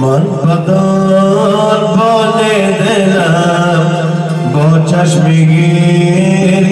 মন বদল বলে দিলাম। বচাস মিগির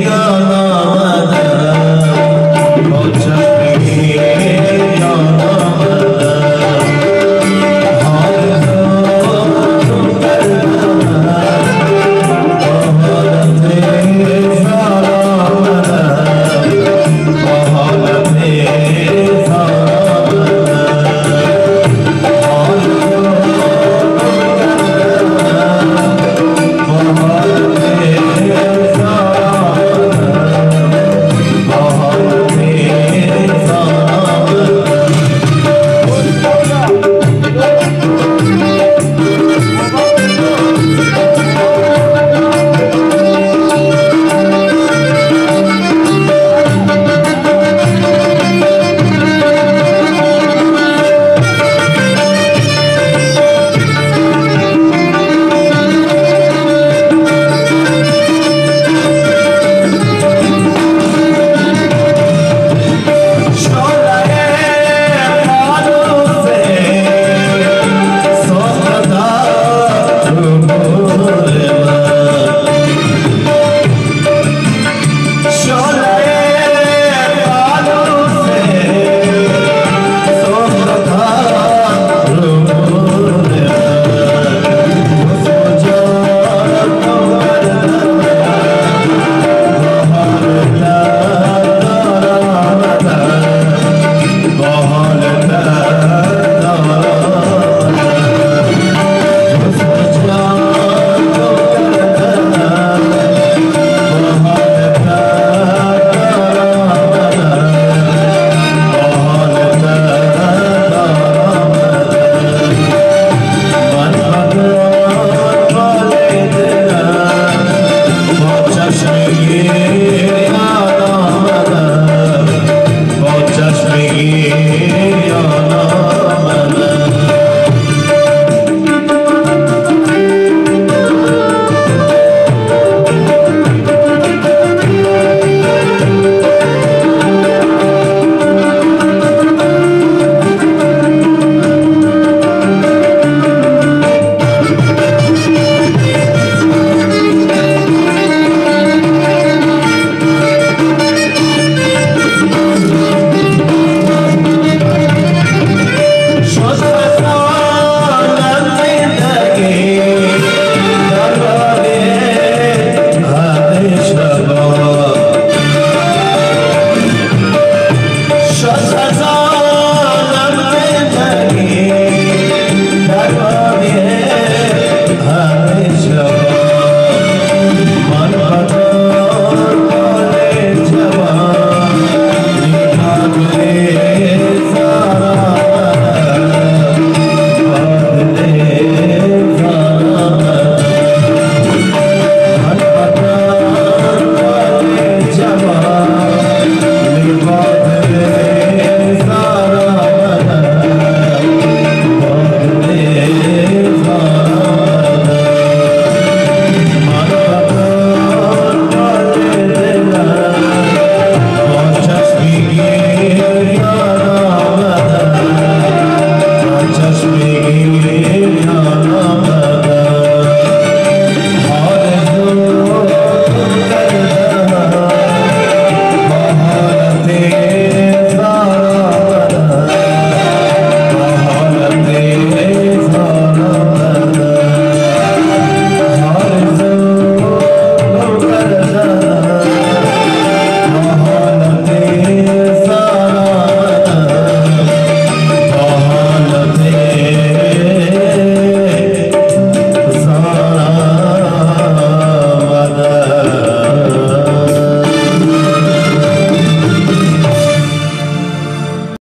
Oh. no.